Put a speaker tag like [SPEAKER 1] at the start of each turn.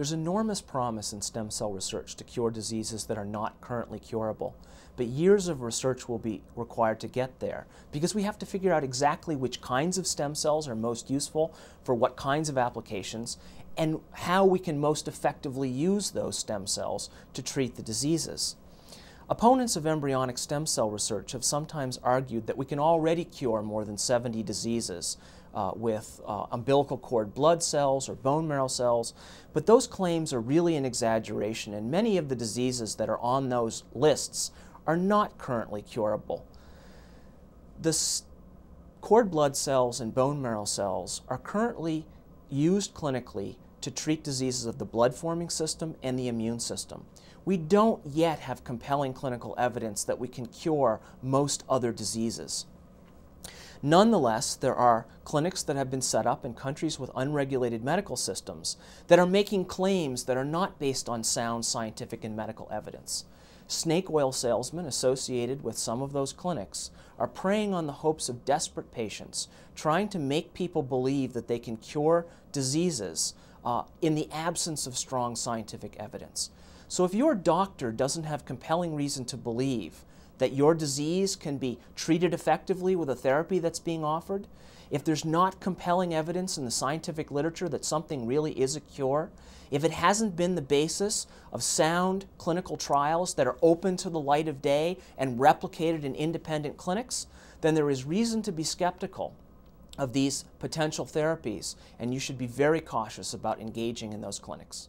[SPEAKER 1] There's enormous promise in stem cell research to cure diseases that are not currently curable. But years of research will be required to get there because we have to figure out exactly which kinds of stem cells are most useful for what kinds of applications and how we can most effectively use those stem cells to treat the diseases. Opponents of embryonic stem cell research have sometimes argued that we can already cure more than 70 diseases uh, with uh, umbilical cord blood cells or bone marrow cells, but those claims are really an exaggeration, and many of the diseases that are on those lists are not currently curable. The cord blood cells and bone marrow cells are currently used clinically to treat diseases of the blood forming system and the immune system. We don't yet have compelling clinical evidence that we can cure most other diseases. Nonetheless, there are clinics that have been set up in countries with unregulated medical systems that are making claims that are not based on sound scientific and medical evidence. Snake oil salesmen associated with some of those clinics are preying on the hopes of desperate patients, trying to make people believe that they can cure diseases uh, in the absence of strong scientific evidence. So if your doctor doesn't have compelling reason to believe that your disease can be treated effectively with a therapy that's being offered, if there's not compelling evidence in the scientific literature that something really is a cure, if it hasn't been the basis of sound clinical trials that are open to the light of day and replicated in independent clinics, then there is reason to be skeptical of these potential therapies, and you should be very cautious about engaging in those clinics.